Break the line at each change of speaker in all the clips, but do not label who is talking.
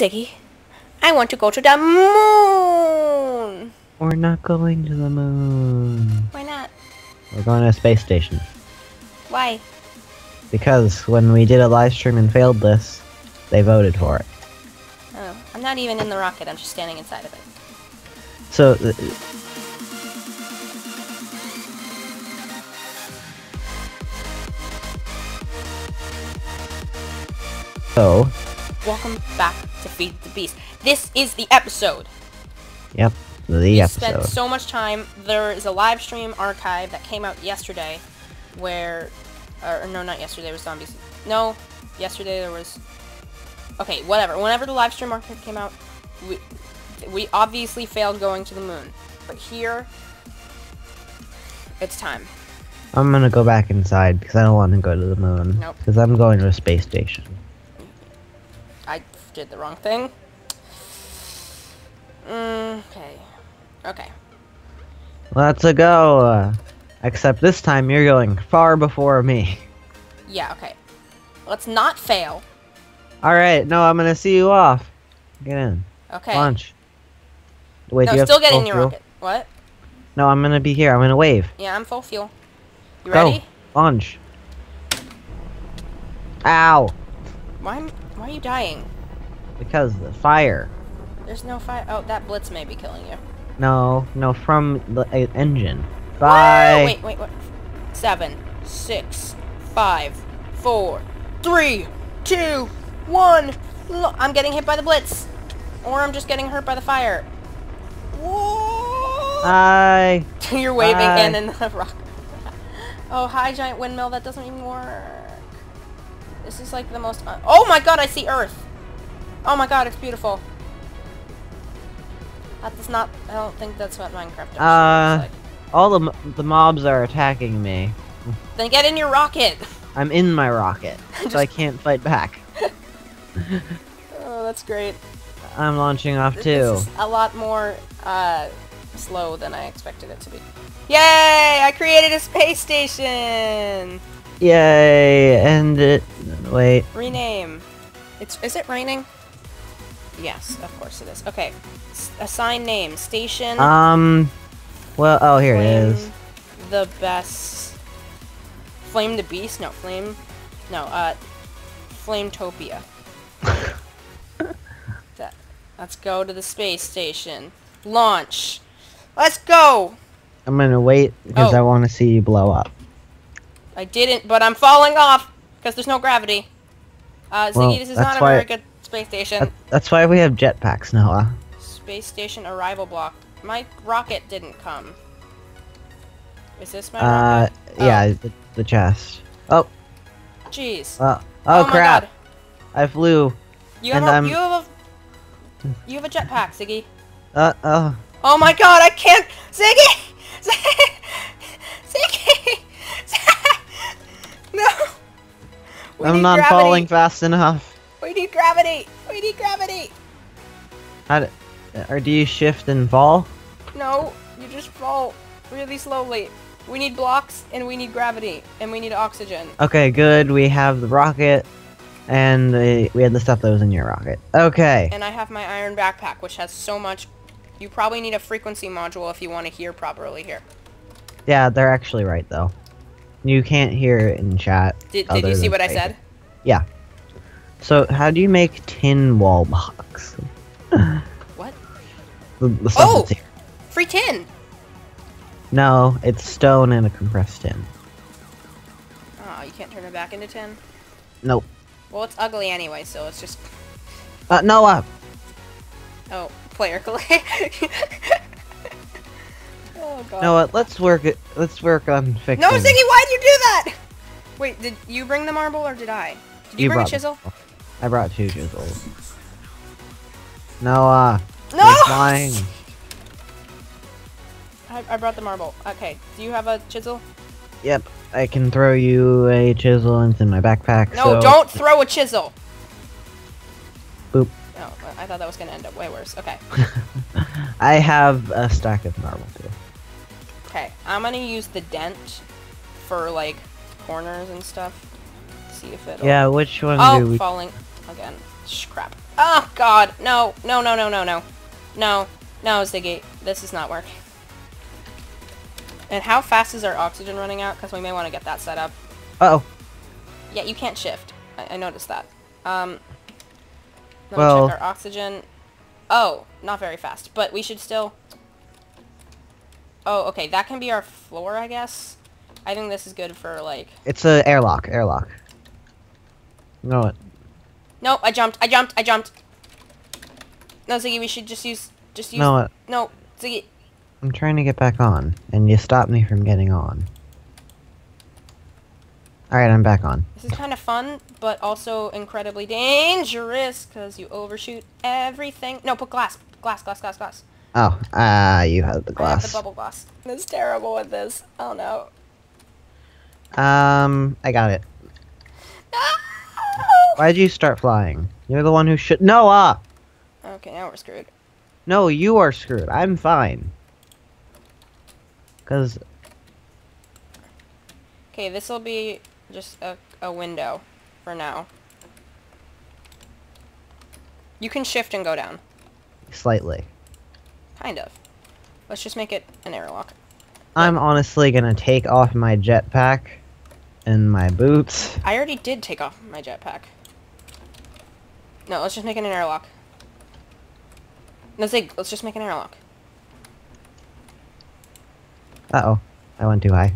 Ziggy. I want to go to the moon.
We're not going to the moon.
Why not?
We're going to a space station.
Why?
Because when we did a live stream and failed this, they voted for it.
Oh, I'm not even in the rocket. I'm just standing inside of it.
So, uh, so,
Welcome back to Feed the Beast. This is the episode.
yep, the
we
episode.
spent so much time. There is a live stream archive that came out yesterday, where, or no, not yesterday. Was zombies. No, yesterday there was. Okay, whatever. Whenever the live stream archive came out, we we obviously failed going to the moon, but here, it's time.
I'm gonna go back inside because I don't want to go to the moon.
Nope.
Because I'm going to a space station.
Did the wrong thing. Mm, okay. Okay.
Let's a go. Uh, except this time you're going far before me.
Yeah. Okay. Let's not fail.
All right, no, I'm gonna see you off. Get in.
Okay.
Launch. Wait,
no, still get
full
in your
fuel?
rocket. What?
No, I'm gonna be here. I'm gonna wave.
Yeah, I'm full fuel. You
Go.
ready?
Launch. Ow!
Why? Why are you dying?
Because the fire.
There's no fire. Oh, that blitz may be killing you.
No, no, from the uh, engine.
Whoa,
Bye.
Wait, wait, wait. Seven, six, five, four, three, two, one. Lo- I'm getting hit by the blitz, or I'm just getting hurt by the fire. Whoa!
Bye.
You're waving and in the rock. Oh, hi, giant windmill. That doesn't even work. This is like the most. Oh my god, I see Earth. Oh my god, it's beautiful. That does not. I don't think that's what Minecraft
Uh,
like.
All the the mobs are attacking me.
Then get in your rocket.
I'm in my rocket, so I can't fight back.
Oh, that's great.
I'm launching off
This
too.
is a lot more uh, slow than I expected it to be. Yay! I created a space station.
Yay! And it. Wait.
Rename. It's is it raining? Yes, of course it is. Okay. S- assign name. Station.
Um. Well, oh, here it is.
The best. Flame the beast? No, flame. No, uh, Flametopia. that. Let's go to the space station. Launch. Let's go.
I'm gonna wait because
Oh.
I want to see you blow up.
I didn't, but I'm falling off because there's no gravity. Uh, Ziggy,
Well,
this is not a very good space station.
That, that's why we have jetpacks, Noah.
Space station arrival block. My rocket didn't come. Is this my
Uh,
rocket?
yeah, the, the chest. Oh,
Jeez.
uh, oh,
my
crap! I flew.
You have
and
a
I'm-
you have a you have a jetpack, Ziggy.
Uh, oh.
Oh my God! I can't, Ziggy. Ziggy. no. We
I'm not
gravity.
falling fast enough.
We need gravity. We need gravity.
How do, uh, or do you shift and fall?
No, you just fall really slowly. We need blocks, and we need gravity, and we need oxygen.
Okay, good. We have the rocket, and the, we had the stuff that was in your rocket. Okay.
And I have my iron backpack, which has so much. You probably need a frequency module if you want to hear properly here.
Yeah, they're actually right though. You can't hear it in chat.
Did, did you see what I said?
Yeah. So how do you make tin wall box?
What?
The, the
Oh! Free tin!
No, it's stone and a compressed tin.
Oh, you can't turn it back into tin?
Nope.
Well, it's ugly anyway, so it's just...
Uh, Noah!
Oh, player collect. oh, God.
Noah, let's work it. Let's work on fixing.
No, Ziggy, why'd you do that? Wait, did you bring the marble or did I? Did you, bring a chisel?
I brought two chisels. Noah,
No!
you're flying.
I, I brought the marble. Okay, do you have a chisel?
Yep, I can throw you a chisel and it's in my backpack.
No,
so-
don't throw a chisel!
Boop.
Oh, I thought that was gonna end up way worse. Okay.
I have a stack of marble too.
Okay, I'm gonna use the dent for, like, corners and stuff. See if it'll...
Yeah, which one
Oh,
do we?
falling again. Crap. Oh, God. No, no, no, no, no, no. No, no, Ziggy. This does not work. And how fast is our oxygen running out? Because we may want to get that set up.
Uh oh.
Yeah, you can't shift. I, I noticed that. Um, let
Well-
me check our oxygen. Oh, not very fast, but we should still... Oh, okay, that can be our floor, I guess. I think this is good for, like...
It's a airlock. Airlock. No, what?
No, I jumped, I jumped, I jumped. No, Ziggy, we should just use... Just use...
No, what?
No, Ziggy.
I'm trying to get back on, and you stopped me from getting on. Alright, I'm back on.
This is kind of fun, but also incredibly dangerous, because you overshoot everything. No, put glass. Glass, glass, glass, glass.
Oh, ah, you have the
I have
glass.
the bubble glass. It's terrible with this. Oh, no.
Um, I got it. Why'd you start flying? You're the one who should- Noah!
Okay, now we're screwed.
No, you are screwed. I'm fine. Cause,
Okay, this will be just a, a window for now. You can shift and go down.
slightly.
Kind of. Let's just make it an airlock.
I'm honestly gonna take off my jetpack and my boots.
I already did take off my jetpack. No, let's just make it an airlock. No, Zig, let's just make an airlock.
Uh oh, I went too high.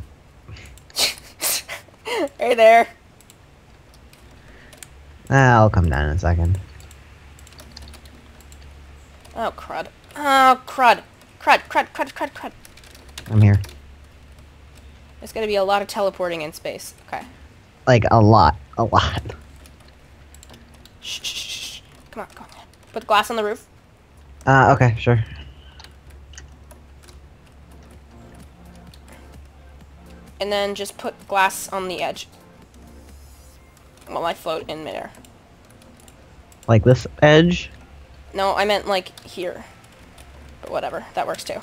right there.
I'll come down in a second.
Oh, crud. Oh, crud. Crud, crud, crud, crud, crud.
I'm here.
There's gonna be a lot of teleporting in space. Okay.
Like a lot, a lot.
Come on, come on. Put glass on the roof.
Uh, okay, sure.
And then just put glass on the edge. While I float in midair.
Like this edge.
No, I meant like here. But whatever, that works too.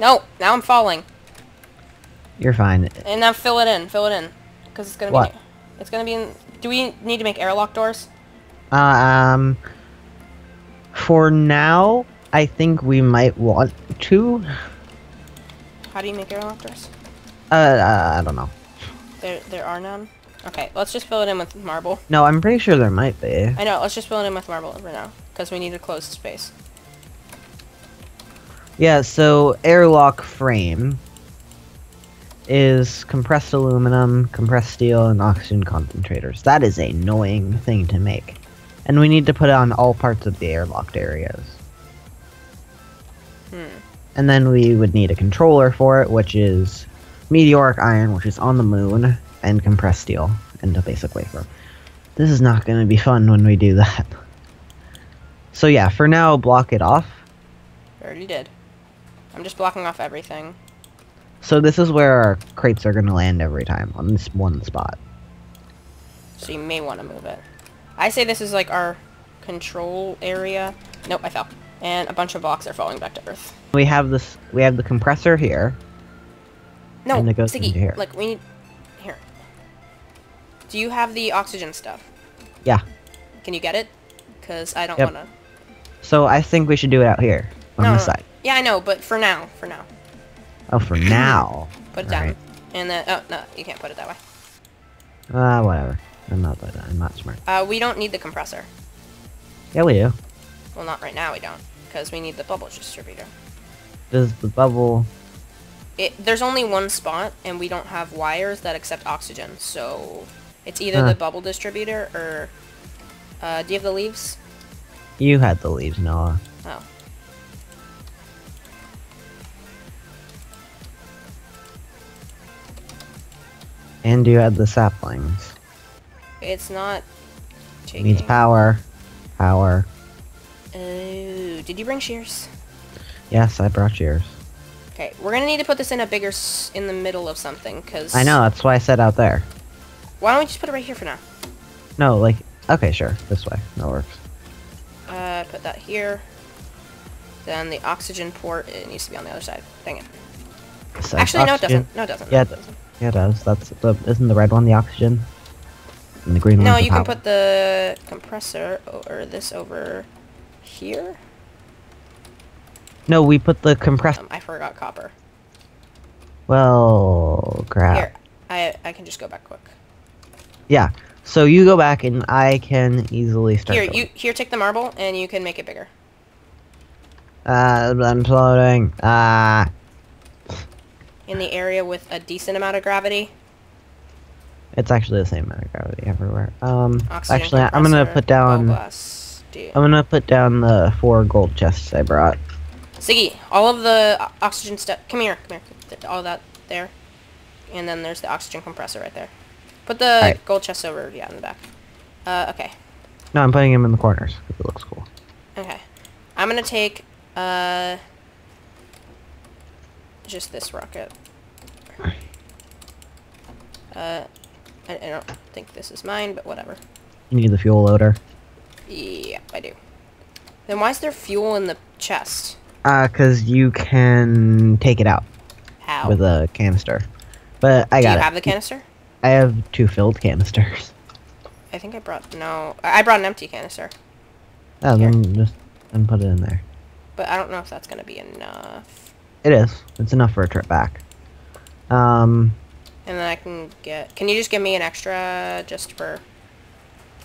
No, now I'm falling.
You're fine.
And now fill it in, fill it in. Because it's gonna
What?
be... It's gonna be in... Do we need to make airlock doors?
Uh, um, for now, I think we might want to.
How do you make airlock doors?
Uh, uh, I don't know.
There, there are none? Okay, let's just fill it in with marble.
No, I'm pretty sure there might be.
I know, let's just fill it in with marble for now. Because we need a closed space.
Yeah, so airlock frame is compressed aluminum, compressed steel, and oxygen concentrators. That is a annoying thing to make. And we need to put it on all parts of the airlocked areas.
Hmm.
And then we would need a controller for it, which is meteoric iron, which is on the moon, and compressed steel, and a basic wafer. This is not going to be fun when we do that. So yeah, for now, block it off.
I already did. I'm just blocking off everything.
So this is where our crates are going to land every time, on this one spot.
So you may want to move it. I say this is like our control area. Nope, I fell. And a bunch of blocks are falling back to Earth.
We have this, we have the compressor here.
No,
And it goes Ziggy, here.
like we need... Here. Do you have the oxygen stuff?
Yeah.
Can you get it? Because I don't
Yep.
want to...
So I think we should do it out here, on
No,
this
no.
side.
Yeah, I know, but for now, for now.
Oh, for now.
Put it down.
Alright.
And then... Oh, no, you can't put it that way.
Uh, whatever. I'm not that. I'm not smart.
Uh, we don't need the compressor.
Yeah, we do.
Well, not right now, we don't. Because we need the bubble distributor.
Does the bubble?
It, there's only one spot, and we don't have wires that accept oxygen, so it's either
Huh.
the bubble distributor or. Uh, do you have the leaves?
You had the leaves, Noah.
Oh.
And you had the saplings.
It's not. Taking...
Needs power. Power.
Oh, did you bring shears?
Yes, I brought shears.
Okay, we're gonna need to put this in a bigger s- in the middle of something, cause.
I know. That's why I said out there.
Why don't we just put it right here for now?
No, like. Okay, sure. This way. That works.
Uh, put that here. Then the oxygen port, it needs to be on the other side. Dang it. Actually, no, it doesn't. No, it doesn't.
Yeah,
No, it doesn't.
Yeah, it does. That's the. Isn't the red one the oxygen? And the green
No, you can put the compressor or this over here.
No, we put the compressor.
Um, I forgot copper.
Well, crap.
Here, I I can just go back quick.
Yeah. So you go back and I can easily start.
Here,
going.
you here take the marble and you can make it bigger.
Uh, I'm floating. Ah.
In the area with a decent amount of gravity.
It's actually the same amount of gravity everywhere. Um,
Oxygen
actually, I'm gonna put down. I'm gonna put down the four gold chests I brought.
Ziggy, all of the oxygen stuff. Come here, come here. All that there, and then there's the oxygen compressor right there. Put the
Right.
gold chest over, yeah, in the back. Uh, okay,
No, I'm putting them in the corners it looks cool.
okay. I'm gonna take uh just this rocket. Uh, I, I don't think this is mine, but whatever.
You need the fuel loader.
Yeah, I do. Then why is there fuel in the chest?
Uh, cause you can take it out
How?
with a canister. But I
do
got
you
it.
have the canister?
I have two filled canisters.
I think I brought no. I I brought an empty canister.
Oh,
Here.
then just then put it in there.
But I don't know if that's gonna be enough.
It is. It's enough for a trip back. Um,
And then I can get. Can you just give me an extra just for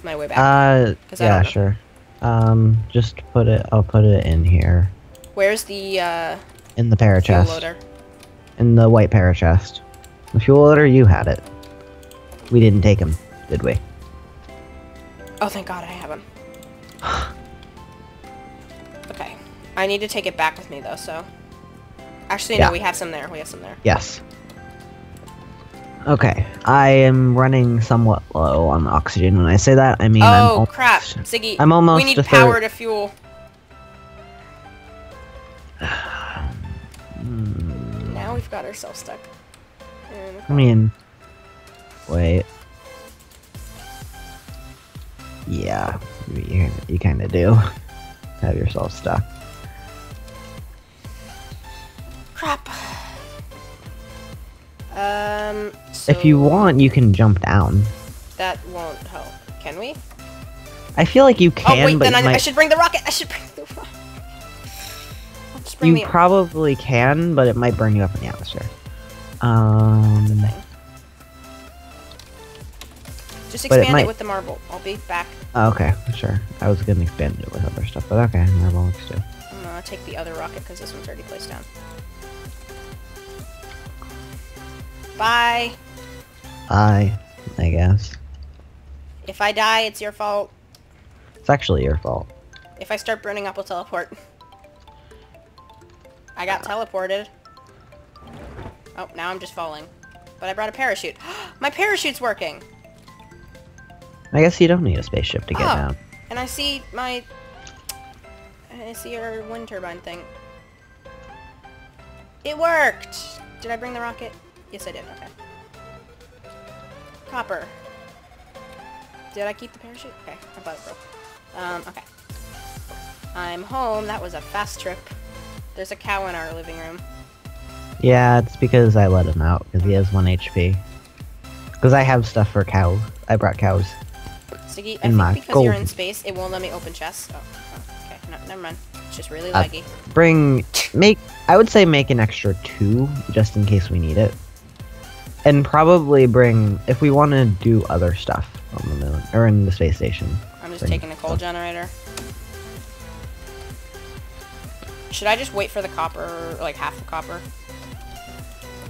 my way back?
uh, yeah, sure. Um, just put it. I'll put it in here
Where's the uh,
in the para
fuel loader?
In the white para chest. The fuel loader, you had it. We didn't take him, did we?
Oh, thank God I have him. okay. I need to take it back with me though. So. Actually,
Yeah.
no. We have some there. We have some there.
Yes. Okay, I am running somewhat low on oxygen. When I say that, I mean I'm
oh
almost,
crap, Ziggy.
I'm almost
We need power to fuel. Now we've got ourselves stuck.
I mean, wait. Yeah, you, you kind of do have yourself stuck.
crap. Um. So
If you want, you can jump down.
that won't help. Can we?
I feel like you can,
oh wait,
but
then I,
might,
I should bring the rocket. I should bring the rocket. Bring
you probably can, but it might burn you up in the atmosphere. Um.
Just
But it
expand it, with the marble. I'll be back.
oh, okay, sure. I was gonna expand it with other stuff, but okay, marble works too.
I'm gonna take the other rocket because this one's already placed down. Bye.
I, I guess.
If I die, it's your fault.
It's actually your fault.
If I start burning up, I'll teleport. I got teleported. Oh, now I'm just falling. But I brought a parachute. My parachute's working!
I guess you don't need a spaceship to get
Oh.
down.
And I see my... I see our wind turbine thing. It worked! Did I bring the rocket? Yes, I did. Okay. Copper. Did I keep the parachute? Okay, I thought it broke. Um, okay. I'm home. That was a fast trip. There's a cow in our living room.
Yeah, it's because I let him out because he has one HP. Because I have stuff for cows. I brought cows.
Ziggy, I think because you're in space, it won't let me open chests. Oh, oh, okay. No, never mind. It's just really
Uh,
laggy.
Bring, make. I would say make an extra two just in case we need it. And probably bring if we want to do other stuff on the moon or in the space station.
I'm just taking a coal
stuff.
generator. Should I just wait for the copper, like half the copper?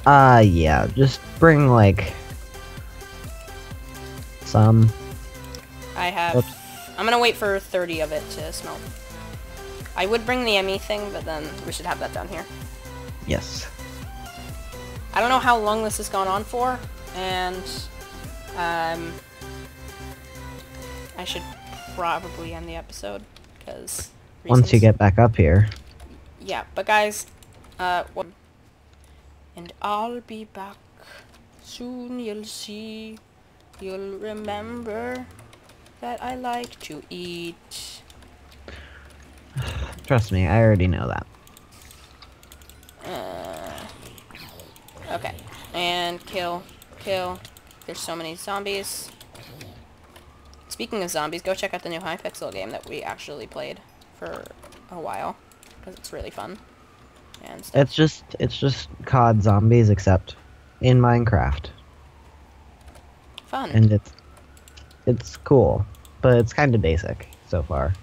Uh, yeah, just bring like some.
I have...
Oops.
I'm gonna wait for 30 of it to smelt. I would bring the ME thing, but then we should have that down here.
Yes.
I don't know how long this has gone on for, and um, I should probably end the episode because
Once you get back up here.
yeah. But guys, uh, and I'll be back soon. You'll see. You'll remember that I like to eat.
Trust me, I already know that.
Okay, and kill, kill. There's so many zombies. Speaking of zombies, go check out the new Hypixel game that we actually played for a while. Because it's really fun. And stuff.
It's just it's just COD zombies except in Minecraft,
fun.
and it's it's cool, but it's kind of basic so far.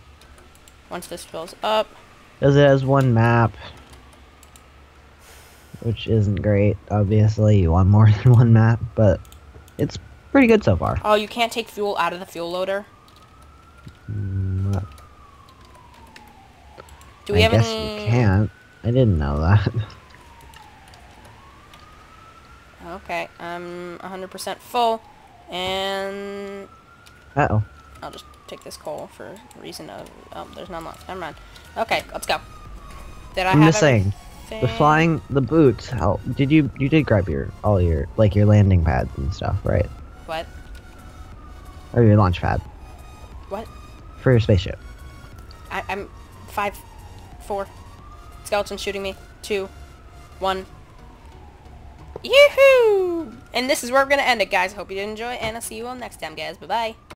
Once this fills up.
Because it has one map, which isn't great. Obviously, you want more than one map, but it's pretty good so far.
Oh, you can't take fuel out of the fuel loader?
Mm,
Do we
I
have
guess
any...
you can't. I didn't know that.
Okay, I'm 100% full. And
Uh oh.
I'll just take this coal for reason of... Oh, there's none left. Never mind. Okay, let's go. Did I
I'm
have
just saying, the flying, the boots. Help. Did you you did grab your all your like your landing pads and stuff, right?
What?
Or your launch pad
What?
for your spaceship.
I, I'm five, four. Skeleton shooting me. Two, one. Yoo-hoo! And this is where we're going to end it, guys. I hope you did enjoy, and I'll see you all next time, guys. Bye-bye.